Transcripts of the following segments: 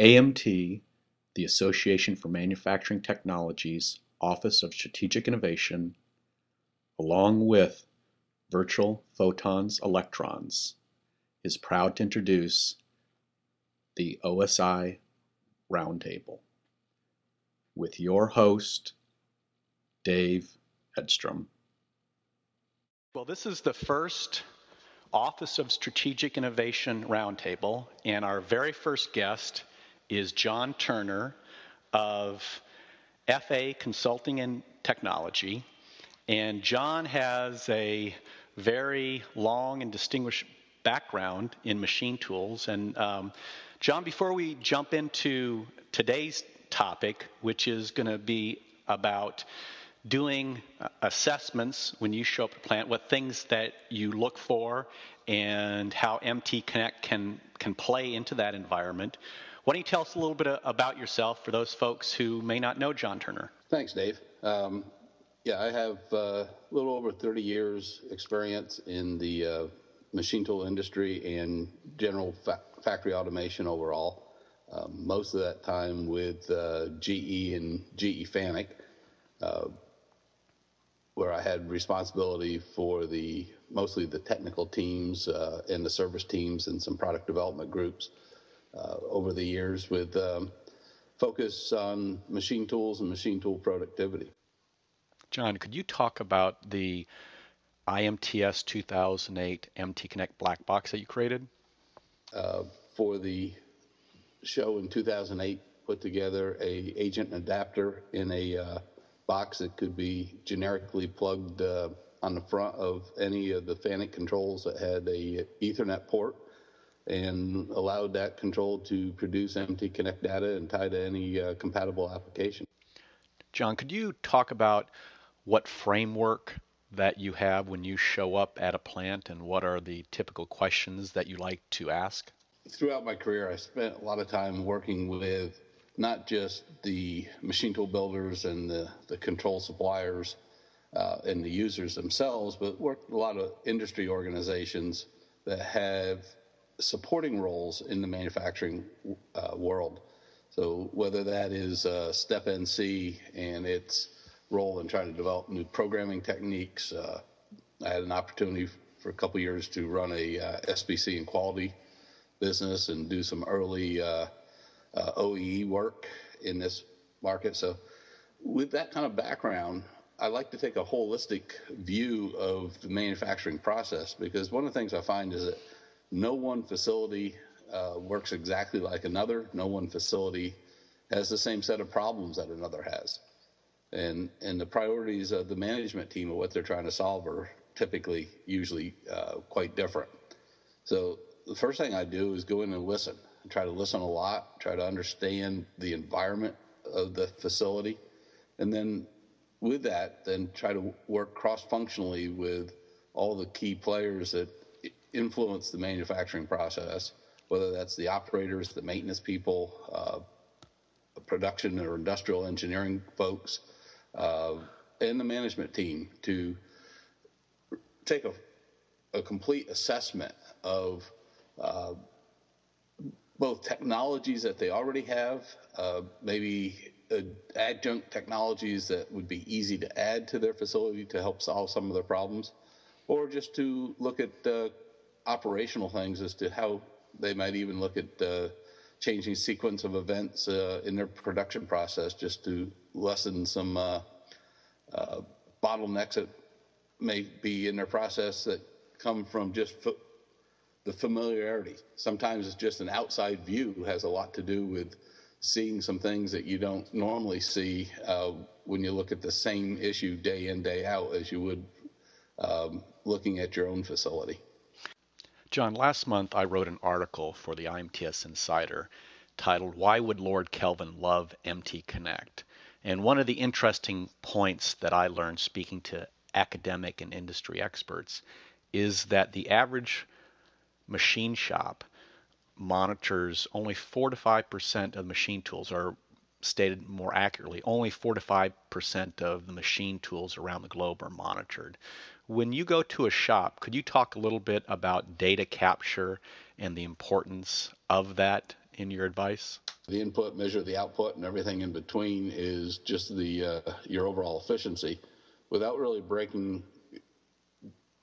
AMT, the Association for Manufacturing Technologies Office of Strategic Innovation, along with Virtual Photons Electrons, is proud to introduce the OSI Roundtable with your host, Dave Edstrom. Well, this is the first Office of Strategic Innovation Roundtable, and our very first guest is John Turner of FA Consulting and Technology. And John has a very long and distinguished background in machine tools. And um, John, before we jump into today's topic, which is going to be about doing uh, assessments when you show up at plant, what things that you look for, and how MT Connect can can play into that environment. Why don't you tell us a little bit uh, about yourself for those folks who may not know John Turner? Thanks, Dave. Um, yeah, I have uh, a little over 30 years experience in the uh, machine tool industry and general fa- factory automation overall. Um, most of that time with uh, GE and GE Fanuc, uh, where I had responsibility for the mostly the technical teams uh, and the service teams and some product development groups uh, over the years with um, focus on machine tools and machine tool productivity. John, could you talk about the IMTS 2008 MT Connect black box that you created? Uh, for the show in 2008, put together a agent adapter in a uh, box that could be generically plugged uh, on the front of any of the FANUC controls that had a Ethernet port and allowed that control to produce MT Connect data and tie to any uh, compatible application. John, could you talk about what framework that you have when you show up at a plant and what are the typical questions that you like to ask? Throughout my career, I spent a lot of time working with not just the machine tool builders and the, the control suppliers uh, and the users themselves, but worked a lot of industry organizations that have supporting roles in the manufacturing uh, world. So whether that is uh, STEP NC and its role in trying to develop new programming techniques, uh, I had an opportunity for a couple years to run a uh, SPC and quality business and do some early uh, OEE work in this market. So with that kind of background, I like to take a holistic view of the manufacturing process because one of the things I find is that no one facility uh, works exactly like another. No one facility has the same set of problems that another has. And, and the priorities of the management team of what they're trying to solve are typically usually uh, quite different. So the first thing I do is go in and listen. Try to listen a lot, try to understand the environment of the facility, and then with that, then try to work cross-functionally with all the key players that influence the manufacturing process, whether that's the operators, the maintenance people, uh, production or industrial engineering folks, uh, and the management team to take a, a complete assessment of uh, both technologies that they already have, uh, maybe uh, adjunct technologies that would be easy to add to their facility to help solve some of their problems, or just to look at uh, operational things as to how they might even look at uh, changing sequence of events uh, in their production process just to lessen some uh, bottlenecks that may be in their process that come from just the familiarity. Sometimes it's just an outside view has a lot to do with seeing some things that you don't normally see uh, when you look at the same issue day in day out as you would um, looking at your own facility. John, last month I wrote an article for the IMTS Insider titled Why Would Lord Kelvin Love MT Connect? And one of the interesting points that I learned speaking to academic and industry experts is that the average machine shop monitors only 4 to 5% of machine tools, or stated more accurately, only 4 to 5% of the machine tools around the globe are monitored. When you go to a shop, could you talk a little bit about data capture and the importance of that in your advice? The input, measure the output, and everything in between is just the uh, your overall efficiency, without really breaking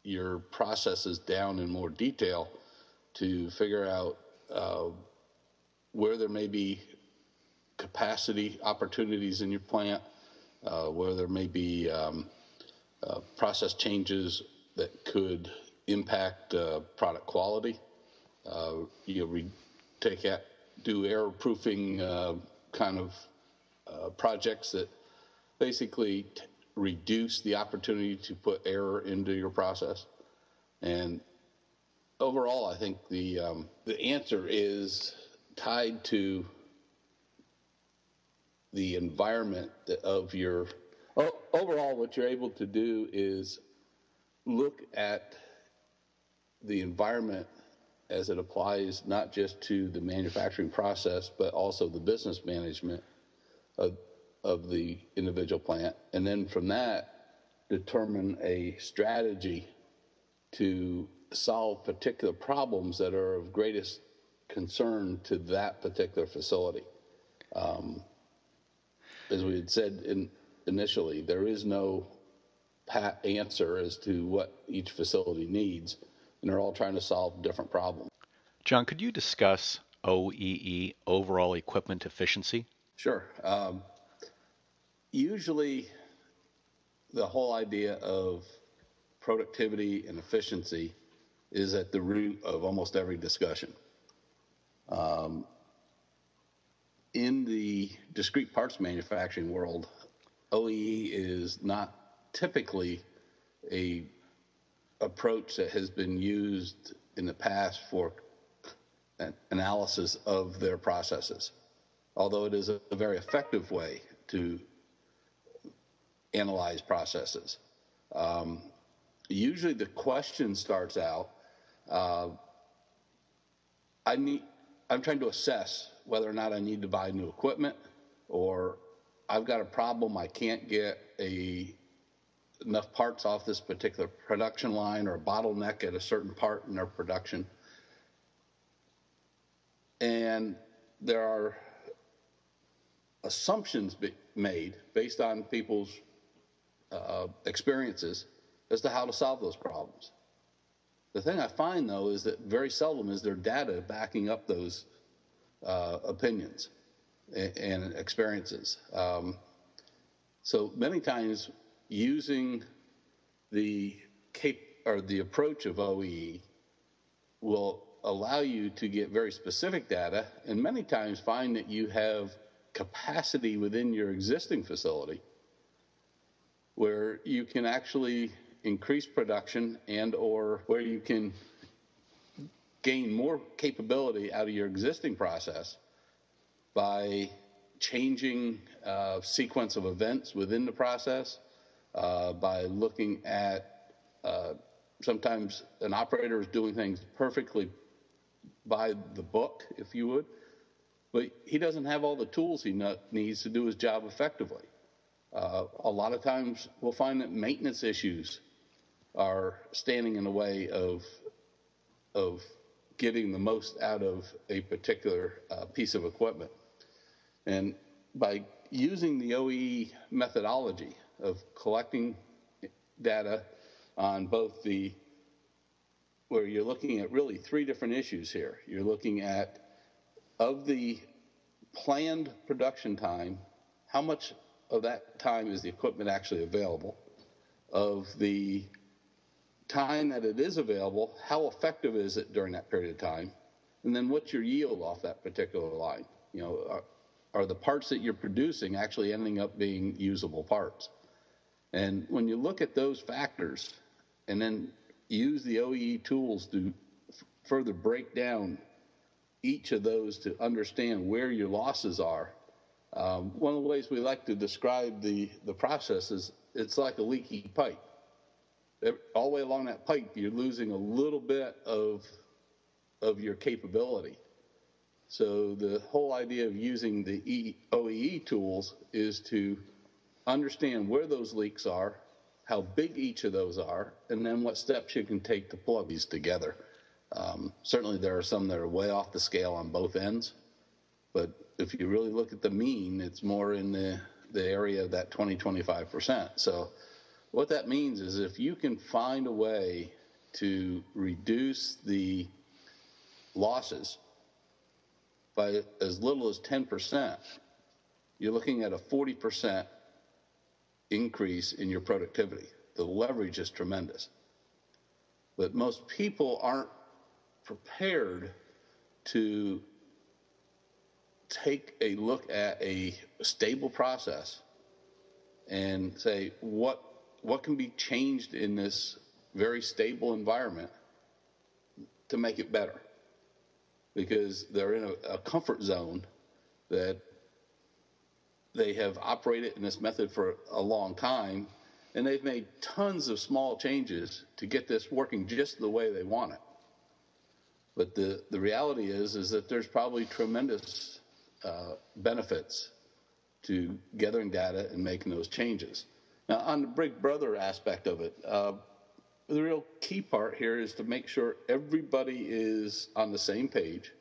your processes down in more detail to figure out uh, where there may be capacity opportunities in your plant, uh, where there may be um, uh, process changes that could impact uh, product quality. Uh, you know, re- take do error proofing uh, kind of projects that basically t- reduce the opportunity to put error into your process. And overall, I think the um, the answer is tied to the environment of your. Overall, what you're able to do is look at the environment as it applies not just to the manufacturing process, but also the business management of, of the individual plant. And then from that, determine a strategy to solve particular problems that are of greatest concern to that particular facility. Um, as we had said in, initially, there is no pat answer as to what each facility needs, and they're all trying to solve different problems. John, could you discuss OEE, overall equipment efficiency? Sure. Um, usually, the whole idea of productivity and efficiency is at the root of almost every discussion. Um, in the discrete parts manufacturing world, OEE is not typically a approach that has been used in the past for analysis of their processes, although it is a, very effective way to analyze processes. Um, usually the question starts out, uh, I need, I'm trying to assess whether or not I need to buy new equipment or I've got a problem, I can't get a enough parts off this particular production line or a bottleneck at a certain part in their production. And there are assumptions made based on people's uh, experiences as to how to solve those problems. The thing I find, though, is that very seldom is there data backing up those uh, opinions and, and experiences. Um, so many times, using the cap- or the approach of OEE will allow you to get very specific data, and many times find that you have capacity within your existing facility where you can actually increase production and or where you can gain more capability out of your existing process by changing uh, sequence of events within the process, uh, by looking at uh, sometimes an operator is doing things perfectly by the book, if you would, but he doesn't have all the tools he needs to do his job effectively. Uh, a lot of times we'll find that maintenance issues are standing in the way of, of getting the most out of a particular uh, piece of equipment. And by using the OEE methodology of collecting data on both the where you're looking at really three different issues here. You're looking at of the planned production time, how much of that time is the equipment actually available? Of the time that it is available, how effective is it during that period of time? And then what's your yield off that particular line? You know, are, are the parts that you're producing actually ending up being usable parts? And when you look at those factors and then use the OEE tools to f- further break down each of those to understand where your losses are. Um, one of the ways we like to describe the, the process is it's like a leaky pipe. All the way along that pipe, you're losing a little bit of, of your capability. So the whole idea of using the e, OEE tools is to understand where those leaks are, how big each of those are, and then what steps you can take to plug these together. Um, certainly, there are some that are way off the scale on both ends, But if you really look at the mean, it's more in the, the area of that 20, 25%. So what that means is if you can find a way to reduce the losses by as little as 10%, you're looking at a 40% increase in your productivity. The leverage is tremendous. But most people aren't prepared to take a look at a stable process and say what what can be changed in this very stable environment to make it better because they're in a, a comfort zone that they have operated in this method for a long time and they've made tons of small changes to get this working just the way they want it but the, the reality is is that there's probably tremendous uh, benefits to gathering data and making those changes. Now, on the Big Brother aspect of it, uh, the real key part here is to make sure everybody is on the same page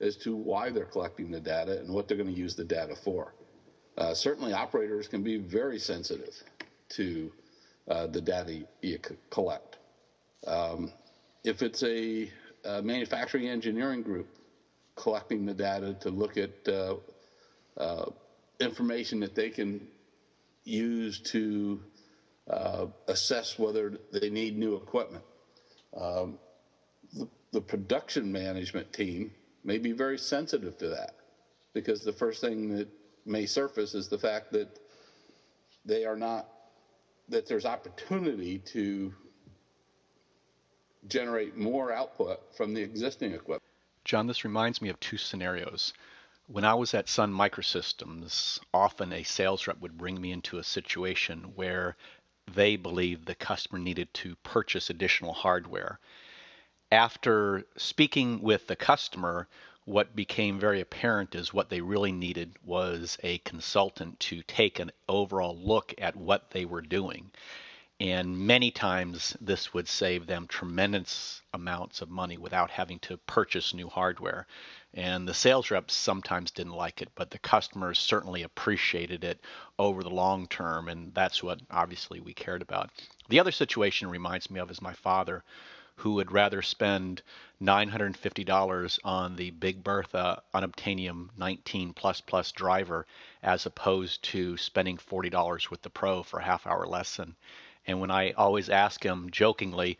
as to why they're collecting the data and what they're going to use the data for. Uh, certainly, operators can be very sensitive to uh, the data you collect. Um, if it's a, a manufacturing engineering group collecting the data to look at uh, uh, information that they can use to uh, assess whether they need new equipment. Um, the, the, production management team may be very sensitive to that because the first thing that may surface is the fact that they are not, that there's opportunity to generate more output from the existing equipment. John, this reminds me of two scenarios. When I was at Sun Microsystems, often a sales rep would bring me into a situation where they believed the customer needed to purchase additional hardware. After speaking with the customer, what became very apparent is what they really needed was a consultant to take an overall look at what they were doing. And many times this would save them tremendous amounts of money without having to purchase new hardware. And the sales reps sometimes didn't like it, but the customers certainly appreciated it over the long term. And that's what obviously we cared about. The other situation reminds me of is my father, who would rather spend $950 on the Big Bertha Unobtainium 19 plus plus driver as opposed to spending $40 with the Pro for a half hour lesson. And when I always ask him jokingly,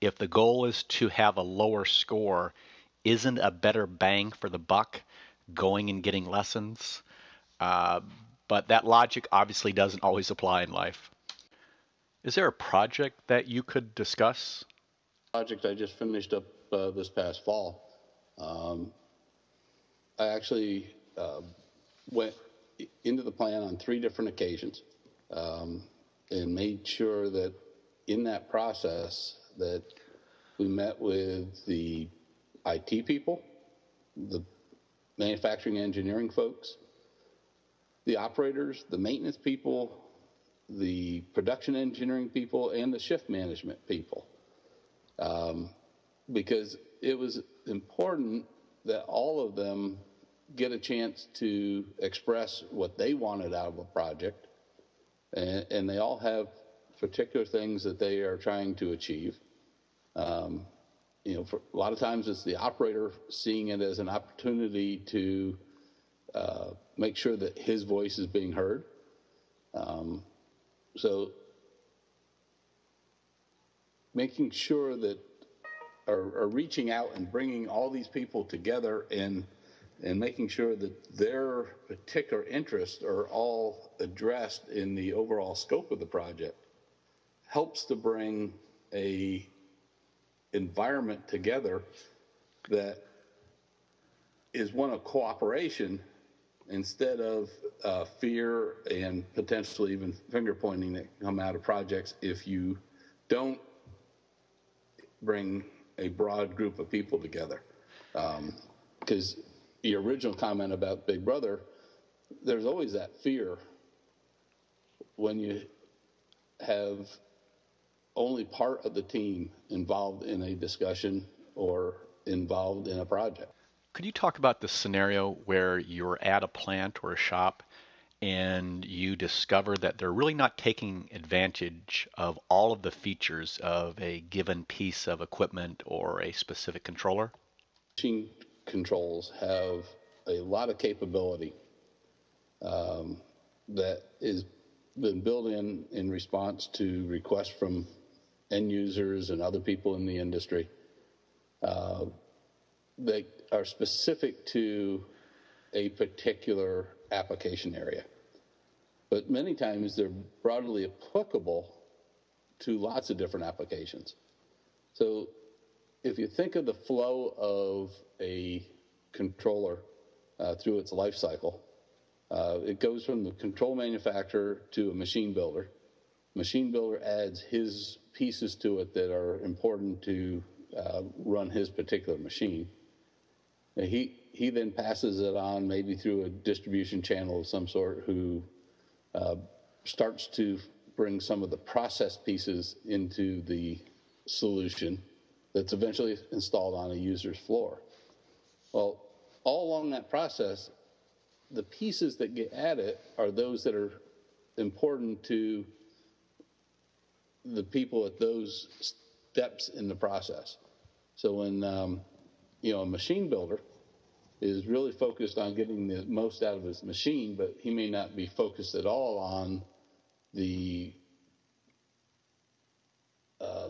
if the goal is to have a lower score, isn't a better bang for the buck going and getting lessons? Uh, but that logic obviously doesn't always apply in life. Is there a project that you could discuss? Project I just finished up uh, this past fall. Um, I actually uh, went into the plan on three different occasions. Um, and made sure that in that process that we met with the IT people, the manufacturing engineering folks, the operators, the maintenance people, the production engineering people, and the shift management people. Um, because it was important that all of them get a chance to express what they wanted out of a project and, and they all have particular things that they are trying to achieve. Um, you know, for, a lot of times it's the operator seeing it as an opportunity to uh, make sure that his voice is being heard. Um, so making sure that, or, or reaching out and bringing all these people together and and making sure that their particular interests are all addressed in the overall scope of the project helps to bring a environment together that is one of cooperation instead of uh, fear and potentially even finger pointing that come out of projects. If you don't bring a broad group of people together because um, the original comment about Big Brother, there's always that fear when you have only part of the team involved in a discussion or involved in a project. Could you talk about the scenario where you're at a plant or a shop and you discover that they're really not taking advantage of all of the features of a given piece of equipment or a specific controller? Machine controls have a lot of capability um, that is been built in in response to requests from end users and other people in the industry uh, that are specific to a particular application area. But many times they're broadly applicable to lots of different applications. So if you think of the flow of a controller uh, through its life cycle, uh, it goes from the control manufacturer to a machine builder. Machine builder adds his pieces to it that are important to uh, run his particular machine. And he he then passes it on maybe through a distribution channel of some sort who uh, starts to bring some of the process pieces into the solution that's eventually installed on a user's floor. Well, all along that process, the pieces that get added are those that are important to the people at those steps in the process. So when um, you know a machine builder is really focused on getting the most out of his machine, but he may not be focused at all on the uh,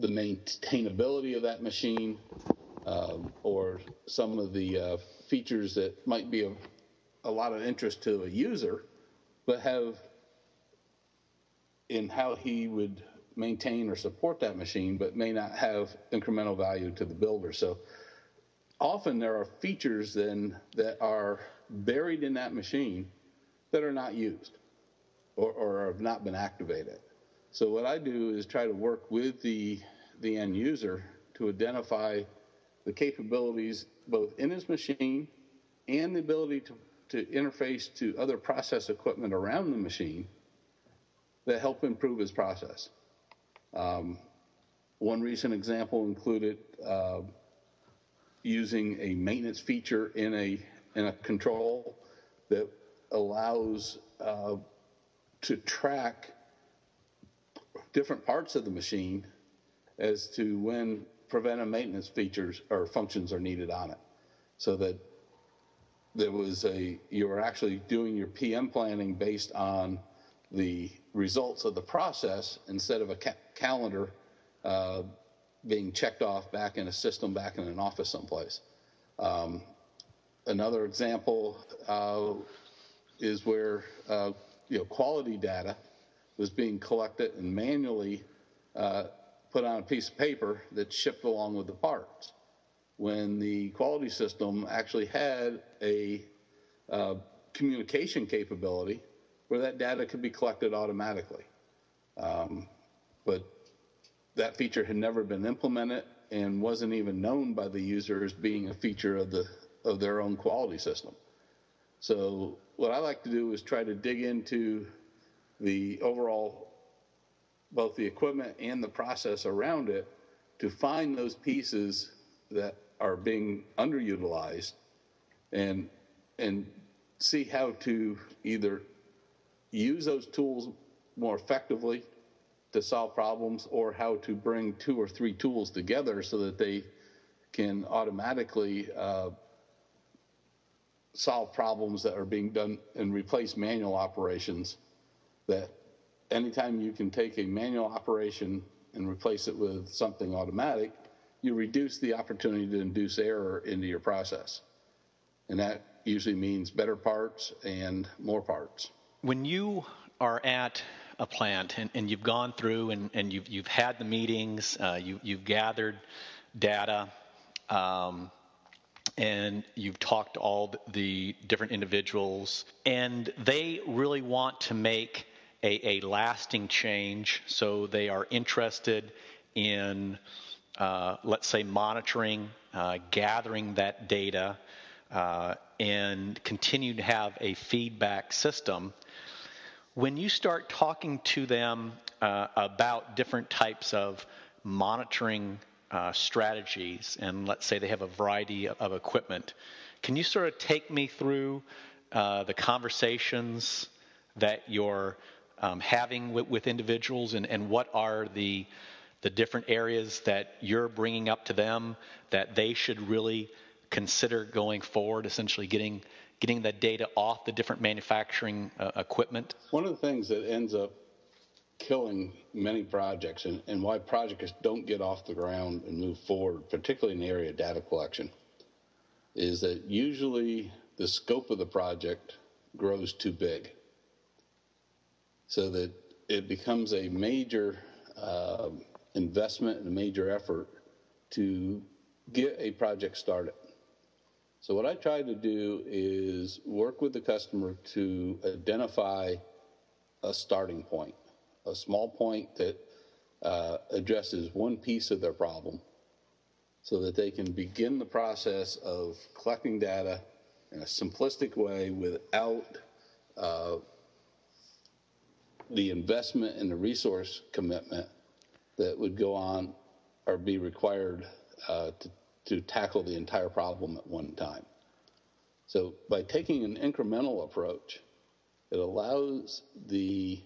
the maintainability of that machine um, or some of the uh, features that might be of a lot of interest to a user, but have in how he would maintain or support that machine, but may not have incremental value to the builder. So often there are features then that are buried in that machine that are not used or, or have not been activated. So what I do is try to work with the, the end user to identify the capabilities both in his machine and the ability to, to interface to other process equipment around the machine that help improve his process. Um, one recent example included uh, using a maintenance feature in a in a control that allows uh, to track different parts of the machine as to when preventive maintenance features or functions are needed on it, so that there was a you were actually doing your PM planning based on the results of the process instead of a ca- calendar uh, being checked off back in a system, back in an office someplace. Um, another example uh, is where uh, you know quality data was being collected and manually uh, put on a piece of paper that's shipped along with the parts. When the quality system actually had a uh, communication capability where that data could be collected automatically. Um, but that feature had never been implemented and wasn't even known by the user as being a feature of the of their own quality system. So what I like to do is try to dig into the overall both the equipment and the process around it to find those pieces that are being underutilized and and see how to either use those tools more effectively to solve problems or how to bring two or three tools together so that they can automatically uh, solve problems that are being done and replace manual operations that anytime you can take a manual operation and replace it with something automatic you reduce the opportunity to induce error into your process. And that usually means better parts and more parts when you are at a plant and, and you've gone through and, and you've, you've had the meetings, uh, you, you've gathered data, um, and you've talked to all the different individuals, and they really want to make a, a lasting change. So they are interested in, uh, let's say, monitoring, uh, gathering that data, uh, and continue to have a feedback system when you start talking to them uh, about different types of monitoring uh, strategies, and let's say they have a variety of, equipment, can you sort of take me through uh, the conversations that you're um, having with, with individuals, and, and what are the the different areas that you're bringing up to them that they should really consider going forward, essentially getting getting that data off the different manufacturing uh, equipment? One of the things that ends up killing many projects and, and why projects don't get off the ground and move forward, particularly in the area of data collection, is that usually the scope of the project grows too big. So that it becomes a major uh, investment and a major effort to get a project started. So what I try to do is work with the customer to identify a starting point, a small point that uh, addresses one piece of their problem so that they can begin the process of collecting data in a simplistic way without uh, the investment and the resource commitment that would go on or be required uh, to to tackle the entire problem at one time. So by taking an incremental approach, it allows the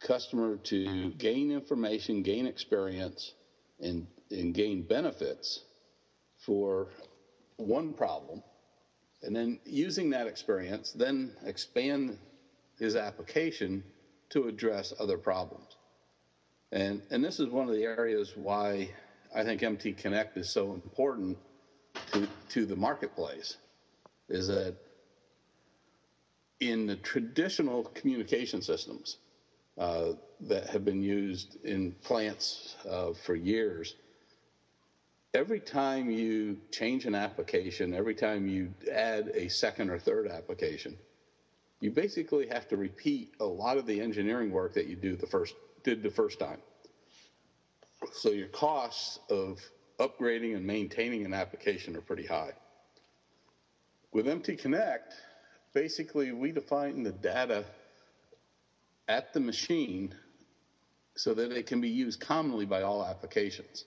customer to gain information, gain experience, and, and gain benefits for one problem. And then using that experience, then expand his application to address other problems. And, and this is one of the areas why I think MT Connect is so important to, to the marketplace is that in the traditional communication systems uh, that have been used in plants uh, for years, every time you change an application, every time you add a second or third application, you basically have to repeat a lot of the engineering work that you do the first did the first time. So your costs of upgrading and maintaining an application are pretty high. With MT Connect, basically we define the data at the machine so that it can be used commonly by all applications.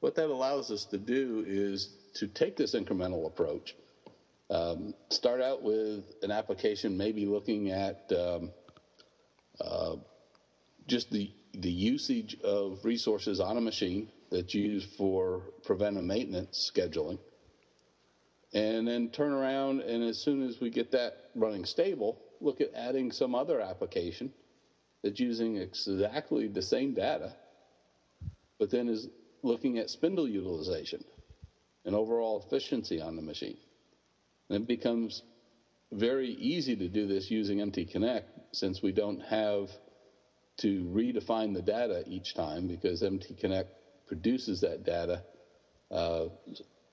What that allows us to do is to take this incremental approach, um, start out with an application maybe looking at um, uh, just the the usage of resources on a machine that's used for preventive maintenance scheduling. And then turn around and as soon as we get that running stable, look at adding some other application that's using exactly the same data, but then is looking at spindle utilization and overall efficiency on the machine. And it becomes very easy to do this using MT Connect since we don't have to redefine the data each time because MT Connect produces that data uh,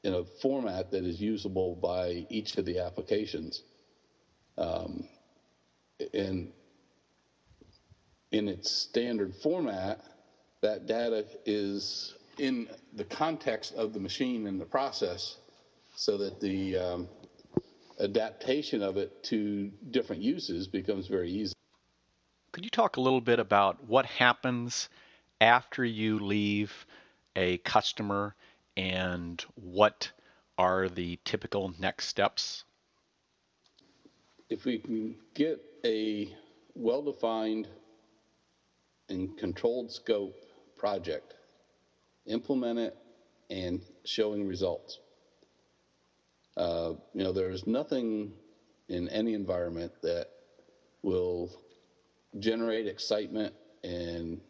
in a format that is usable by each of the applications. Um, and in its standard format, that data is in the context of the machine and the process so that the um, adaptation of it to different uses becomes very easy. Could you talk a little bit about what happens after you leave a customer and what are the typical next steps? If we can get a well defined and controlled scope project, implement it, and showing results. Uh, you know, there's nothing in any environment that will generate excitement and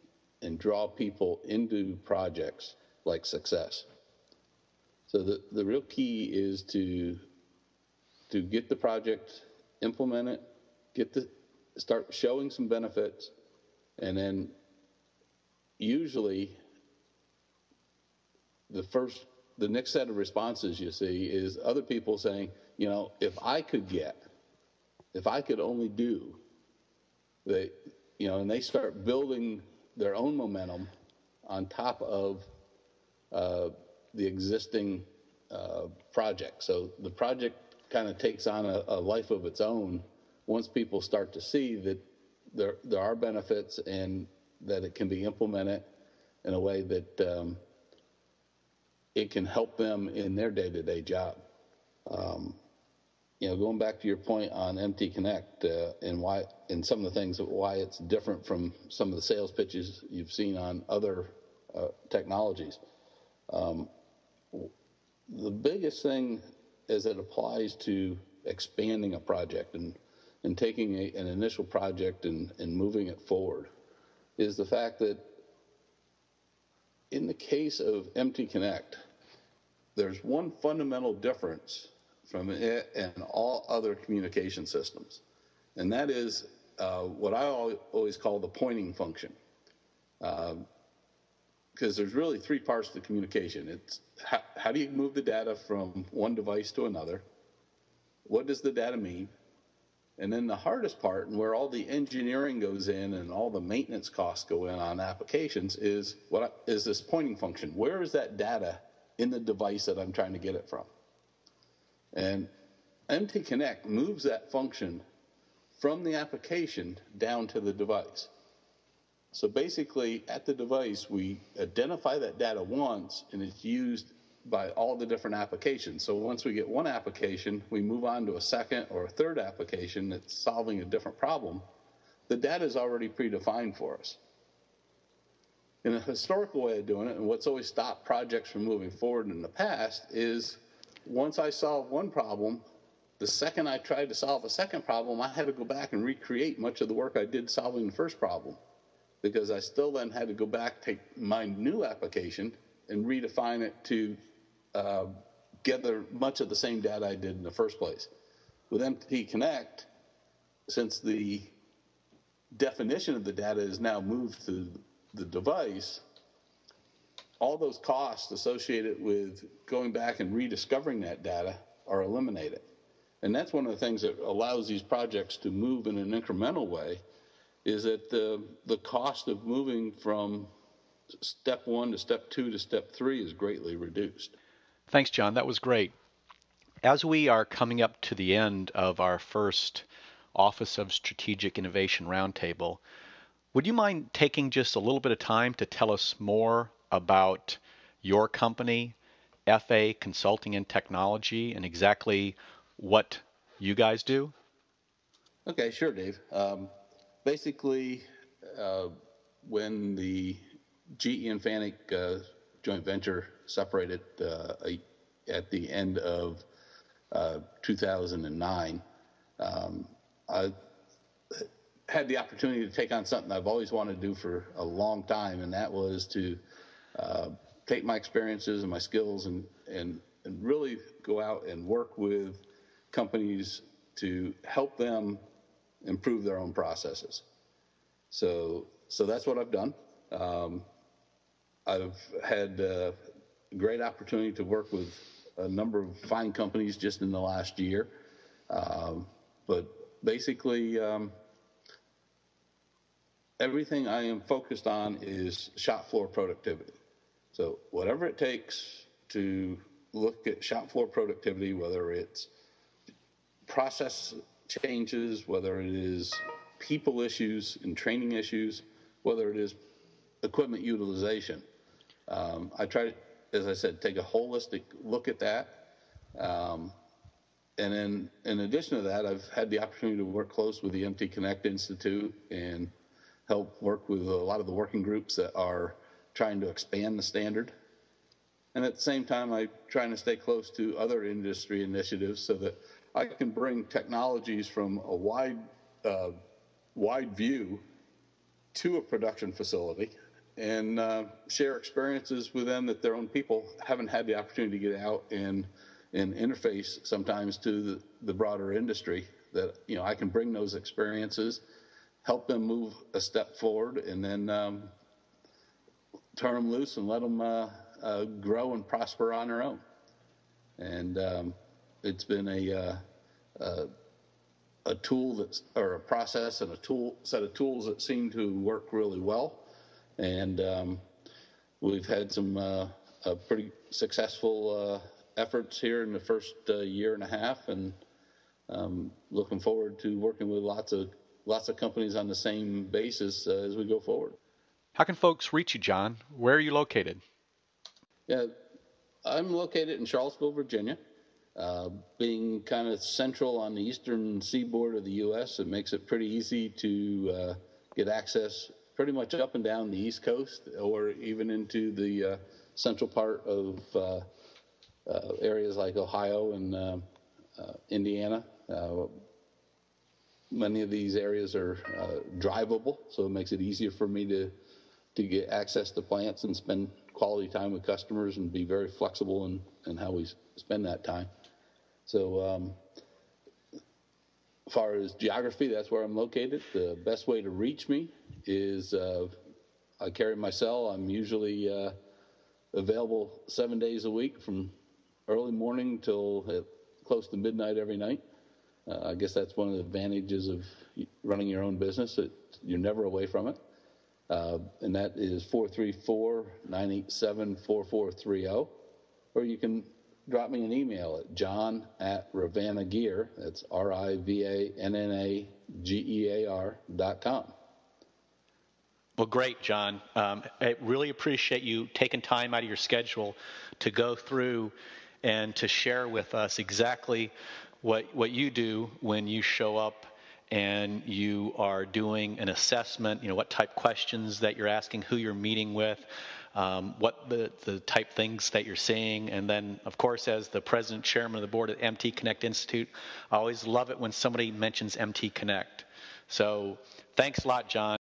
and draw people into projects like success. So the, the real key is to to get the project, implement it, get the start showing some benefits, and then usually the first the next set of responses you see is other people saying, you know, if I could get, if I could only do they, you know, and they start building their own momentum on top of uh, the existing uh, project. So the project kind of takes on a, a, life of its own once people start to see that there there are benefits and that it can be implemented in a way that um, it can help them in their day-to-day job. Um, you know, going back to your point on MTConnect uh, and why, and some of the things why it's different from some of the sales pitches you've seen on other uh, technologies. Um, the biggest thing as it applies to expanding a project and and taking a, an initial project and, and moving it forward is the fact that in the case of MTConnect, there's one fundamental difference from it and all other communication systems, and that is uh, what I always call the pointing function. Because um, there's really three parts to communication. It's how, how do you move the data from one device to another? What does the data mean? And then the hardest part, and where all the engineering goes in and all the maintenance costs go in on applications, is what is this pointing function? Where is that data in the device that I'm trying to get it from? And MT Connect moves that function from the application down to the device. So basically, at the device, we identify that data once, and it's used by all the different applications. So once we get one application, we move on to a second or a third application that's solving a different problem. The data is already predefined for us. In a historical way of doing it, and what's always stopped projects from moving forward in the past is once I solve one problem, the second I tried to solve a second problem, I had to go back and recreate much of the work I did solving the first problem because I still then had to go back, take my new application, and redefine it to uh, gather much of the same data I did in the first place. With MT Connect, since the definition of the data is now moved to the device, all those costs associated with going back and rediscovering that data are eliminated. And that's one of the things that allows these projects to move in an incremental way is that the, the cost of moving from step one to step two to step three is greatly reduced. Thanks, John. That was great. As we are coming up to the end of our first Office of Strategic Innovation Roundtable, would you mind taking just a little bit of time to tell us more about your company, FA Consulting and Technology, and exactly what you guys do? Okay, sure, Dave. Um, basically, uh, when the GE and Fanuc uh, joint venture separated uh, at the end of uh, 2009. Um, I had the opportunity to take on something I've always wanted to do for a long time, and that was to uh, take my experiences and my skills and, and, and really go out and work with companies to help them improve their own processes. So, so that's what I've done. Um, I've had uh, great opportunity to work with a number of fine companies just in the last year. Um, but basically, um, everything I am focused on is shop floor productivity. So whatever it takes to look at shop floor productivity, whether it's process changes, whether it is people issues and training issues, whether it is equipment utilization. Um, I try to as I said, take a holistic look at that. Um, and then, in addition to that, I've had the opportunity to work close with the MT Connect Institute and help work with a lot of the working groups that are trying to expand the standard. And at the same time, I'm trying to stay close to other industry initiatives so that I can bring technologies from a wide, uh, wide view to a production facility and uh, share experiences with them that their own people haven't had the opportunity to get out and and interface sometimes to the, the broader industry that you know I can bring those experiences help them move a step forward and then um, turn them loose and let them uh, uh, grow and prosper on their own and um, it's been a, uh, a a tool that's or a process and a tool set of tools that seem to work really well and um, we've had some uh, pretty successful uh, efforts here in the first uh, year and a half, and um, looking forward to working with lots of lots of companies on the same basis uh, as we go forward. How can folks reach you, John? Where are you located? Yeah, I'm located in Charlottesville, Virginia. Uh, being kind of central on the eastern seaboard of the U.S., it makes it pretty easy to uh, get access pretty much up and down the East Coast or even into the uh, central part of uh, uh, areas like Ohio and uh, Indiana. many of these areas are drivable, so it makes it easier for me to to get access to plants and spend quality time with customers and be very flexible in, in how we spend that time. So, um, as far as geography, that's where I'm located. The best way to reach me is uh, I carry my cell. I'm usually uh, available seven days a week from early morning till close to midnight every night. Uh, I guess that's one of the advantages of running your own business. That you're never away from it. Uh, and that is 434 987 4430. Or you can drop me an email at john at Rivanna Gear, that's R I V A N N A G E A R dot com. Well, great, John. Um, I really appreciate you taking time out of your schedule to go through and to share with us exactly what, what you do when you show up and you are doing an assessment, you know, what type questions that you're asking, who you're meeting with, um, what the, the type things that you're seeing. And then, of course, as the president, chairman of the board at MTConnect Institute, I always love it when somebody mentions MTConnect. So thanks a lot, John.